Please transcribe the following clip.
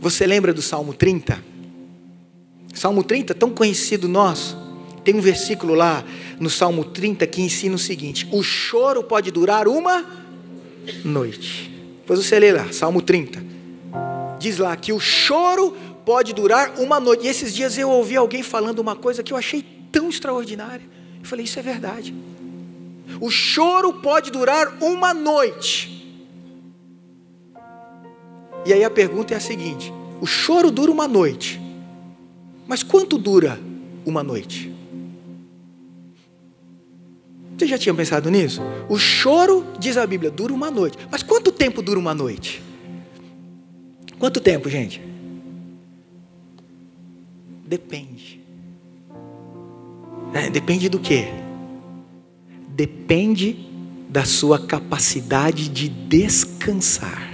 Você lembra do Salmo 30? Salmo 30, tão conhecido nosso. Tem um versículo lá no Salmo 30 que ensina o seguinte: O choro pode durar uma noite. Depois você lê lá, Salmo 30. Diz lá que o choro pode durar uma noite. E esses dias eu ouvi alguém falando uma coisa que eu achei tão extraordinária. Eu falei, isso é verdade. O choro pode durar uma noite. E aí a pergunta é a seguinte: o choro dura uma noite, mas quanto dura uma noite? Você já tinha pensado nisso? O choro, diz a Bíblia, dura uma noite. Mas quanto tempo dura uma noite? Quanto tempo, gente? Depende. É, depende do quê? Depende da sua capacidade de descansar.